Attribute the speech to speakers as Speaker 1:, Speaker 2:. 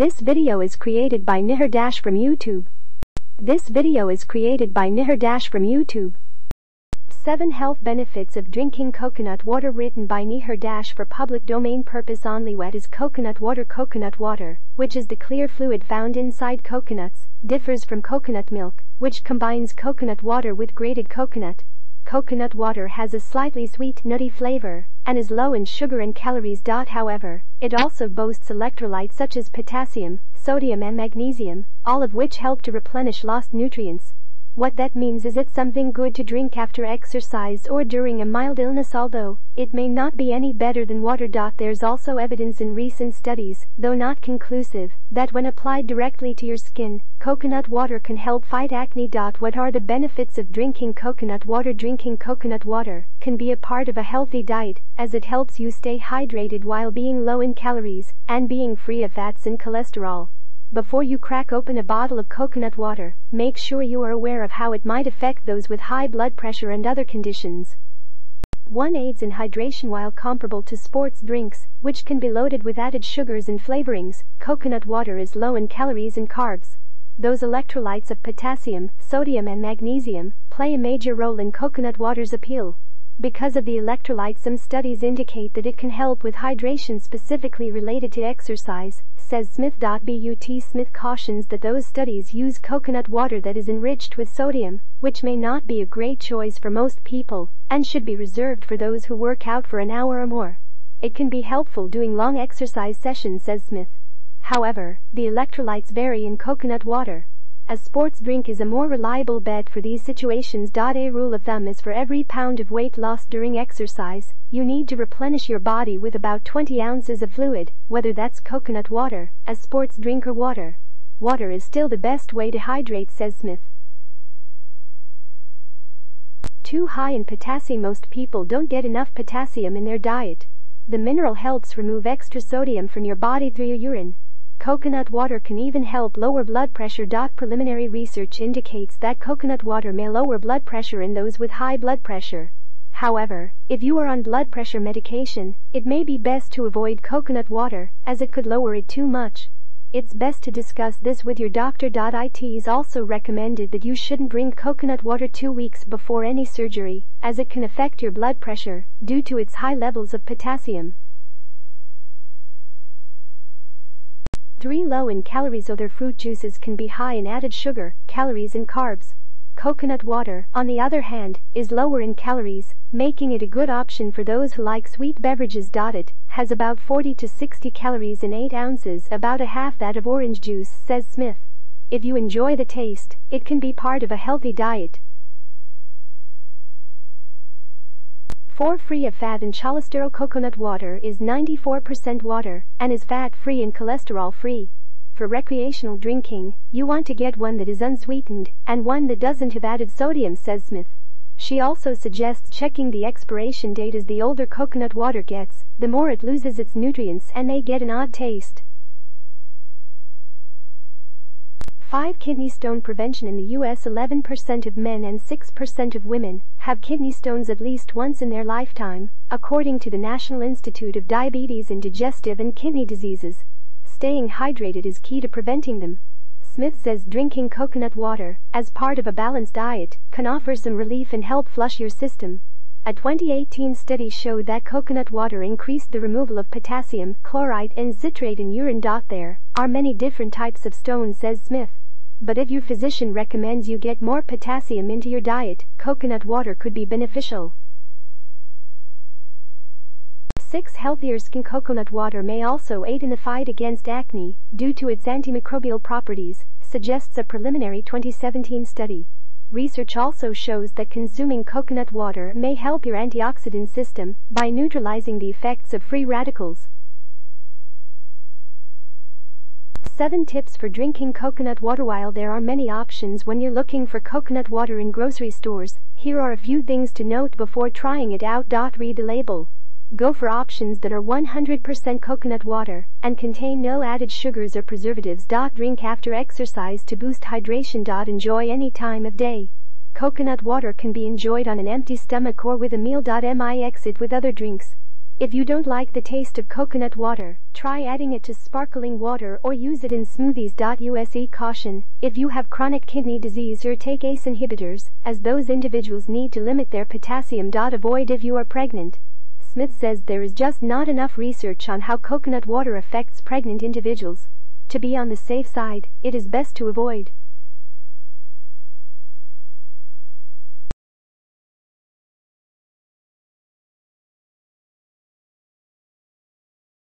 Speaker 1: This video is created by Nihar Dash from YouTube. This video is created by Nihar Dash from YouTube. 7 Health Benefits of Drinking Coconut Water written by Nihar Dash for public domain purpose only What is coconut water Coconut water, which is the clear fluid found inside coconuts, differs from coconut milk, which combines coconut water with grated coconut. Coconut water has a slightly sweet nutty flavor and is low in sugar and calories. However, it also boasts electrolytes such as potassium, sodium and magnesium, all of which help to replenish lost nutrients. What that means is it's something good to drink after exercise or during a mild illness although it may not be any better than water. There's also evidence in recent studies, though not conclusive, that when applied directly to your skin, coconut water can help fight acne. What are the benefits of drinking coconut water? Drinking coconut water can be a part of a healthy diet as it helps you stay hydrated while being low in calories and being free of fats and cholesterol. Before you crack open a bottle of coconut water, make sure you are aware of how it might affect those with high blood pressure and other conditions. 1 aids in hydration while comparable to sports drinks, which can be loaded with added sugars and flavorings, coconut water is low in calories and carbs. Those electrolytes of potassium, sodium and magnesium play a major role in coconut water's appeal. Because of the electrolytes some studies indicate that it can help with hydration specifically related to exercise, says Smith. But Smith cautions that those studies use coconut water that is enriched with sodium, which may not be a great choice for most people, and should be reserved for those who work out for an hour or more. It can be helpful doing long exercise sessions, says Smith. However, the electrolytes vary in coconut water. A sports drink is a more reliable bet for these situations. A rule of thumb is for every pound of weight lost during exercise, you need to replenish your body with about 20 ounces of fluid, whether that's coconut water, a sports drink or water. Water is still the best way to hydrate, says Smith. Too high in potassium Most people don't get enough potassium in their diet. The mineral helps remove extra sodium from your body through your urine. Coconut water can even help lower blood pressure. Preliminary research indicates that coconut water may lower blood pressure in those with high blood pressure. However, if you are on blood pressure medication, it may be best to avoid coconut water, as it could lower it too much. It's best to discuss this with your doctor. It is also recommended that you shouldn't drink coconut water two weeks before any surgery, as it can affect your blood pressure due to its high levels of potassium. 3. Low in calories Other fruit juices can be high in added sugar, calories and carbs. Coconut water, on the other hand, is lower in calories, making it a good option for those who like sweet beverages. It has about 40 to 60 calories in 8 ounces, about a half that of orange juice, says Smith. If you enjoy the taste, it can be part of a healthy diet. 4 free of fat and cholesterol coconut water is 94% water and is fat free and cholesterol free. For recreational drinking, you want to get one that is unsweetened and one that doesn't have added sodium, says Smith. She also suggests checking the expiration date as the older coconut water gets, the more it loses its nutrients and may get an odd taste. 5. Kidney stone prevention in the U.S. 11% of men and 6% of women have kidney stones at least once in their lifetime, according to the National Institute of Diabetes and Digestive and Kidney Diseases. Staying hydrated is key to preventing them. Smith says drinking coconut water, as part of a balanced diet, can offer some relief and help flush your system. A 2018 study showed that coconut water increased the removal of potassium, chloride, and citrate in urine. There are many different types of stones, says Smith. But if your physician recommends you get more potassium into your diet, coconut water could be beneficial. 6. Healthier skin coconut water may also aid in the fight against acne due to its antimicrobial properties, suggests a preliminary 2017 study. Research also shows that consuming coconut water may help your antioxidant system by neutralizing the effects of free radicals. 7 tips for drinking coconut water While there are many options when you're looking for coconut water in grocery stores, here are a few things to note before trying it out. Read the label. Go for options that are 100% coconut water and contain no added sugars or preservatives. Drink after exercise to boost hydration. Enjoy any time of day. Coconut water can be enjoyed on an empty stomach or with a meal. Mi exit with other drinks. If you don't like the taste of coconut water, try adding it to sparkling water or use it in smoothies. Use caution, if you have chronic kidney disease or take ACE inhibitors, as those individuals need to limit their potassium. Avoid if you are pregnant. Smith says there is just not enough research on how coconut water affects pregnant individuals. To be on the safe side, it is best to avoid.